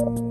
you.